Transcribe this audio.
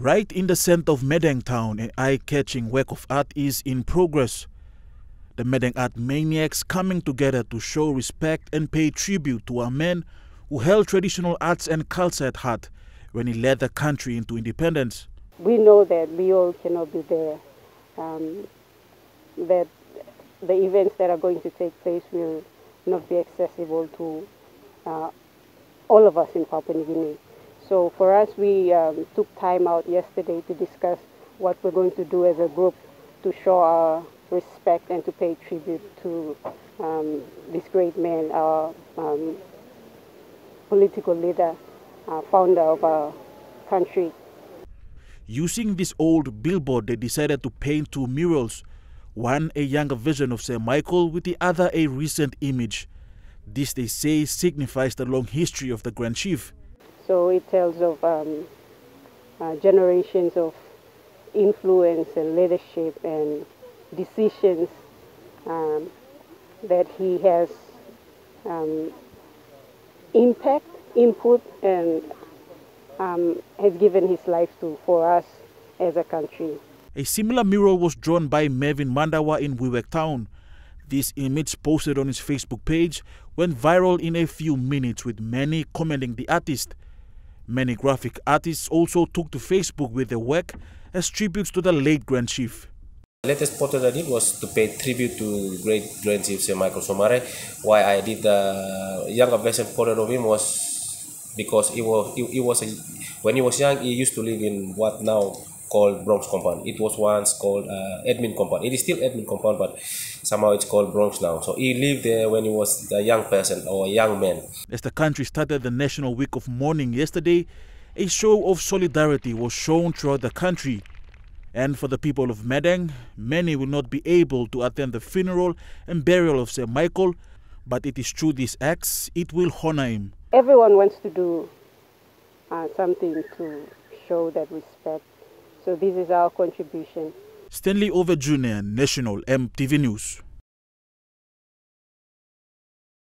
Right in the center of Madang town, an eye-catching work of art is in progress. The Madang art maniacs coming together to show respect and pay tribute to a man who held traditional arts and culture at heart when he led the country into independence. We know that we all cannot be there, um, that the events that are going to take place will not be accessible to uh, all of us in Papua New Guinea. So for us, we um, took time out yesterday to discuss what we're going to do as a group to show our respect and to pay tribute to um, this great man, our um, political leader, uh, founder of our country. Using this old billboard, they decided to paint two murals, one a younger version of Sir Michael with the other a recent image. This, they say, signifies the long history of the Grand Chief. So it tells of um, uh, generations of influence and leadership and decisions um, that he has um, impact, input, and um, has given his life to for us as a country. A similar mural was drawn by Mervin Mandawa in Wewak Town. This image posted on his Facebook page went viral in a few minutes with many commending the artist. Many graphic artists also took to Facebook with their work as tributes to the late Grand Chief. The latest portrait I did was to pay tribute to great Grand Chief Sir Michael Somare. Why I did the younger version portrait of him was because he was he, he was a, when he was young he used to live in what now called Bronx compound. It was once called uh, admin compound. It is still admin compound, but somehow it's called Bronx now. So he lived there when he was a young person or a young man. As the country started the National Week of Mourning yesterday, a show of solidarity was shown throughout the country. And for the people of Madang, many will not be able to attend the funeral and burial of Sir Michael, but it is through these acts it will honor him. Everyone wants to do uh, something to show that respect so this is our contribution. Stanley Over Jr., National EMTV News.